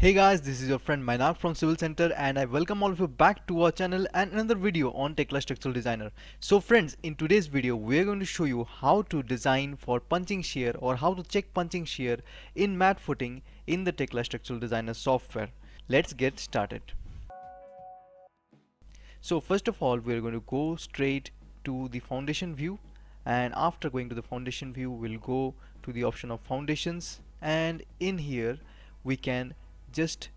Hey guys, this is your friend Mainak from Civil Center and I welcome all of you back to our channel and another video on Tekla Structural Designer. So friends, in today's video we are going to show you how to design for punching shear or how to check punching shear in mat footing in the Tekla Structural Designer software. Let's get started. So first of all we are going to go straight to the foundation view and after going to the foundation view we'll go to the option of foundations and in here we can just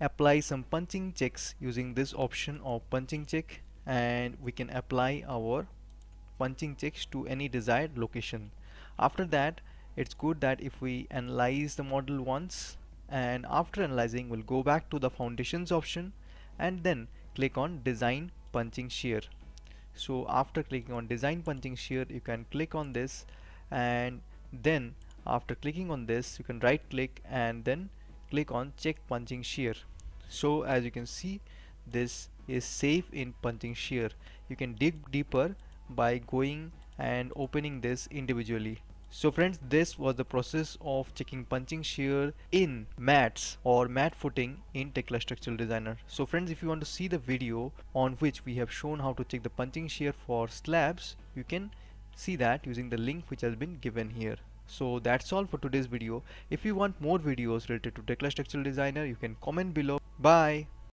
apply some punching checks using this option of punching check and we can apply our punching checks to any desired location. After that it's good that if we analyze the model once and after analyzing we'll go back to the foundations option and then click on design punching shear. So after clicking on design punching shear you can click on this and then after clicking on this you can right click and then click on check punching shear. So as you can see this is safe in punching shear. You can dig deeper by going and opening this individually. So friends this was the process of checking punching shear in mats or mat footing in Tekla Structural Designer. So friends if you want to see the video on which we have shown how to check the punching shear for slabs you can see that using the link which has been given here so that's all for today's video. If you want more videos related to Tekla structural designer you can comment below. Bye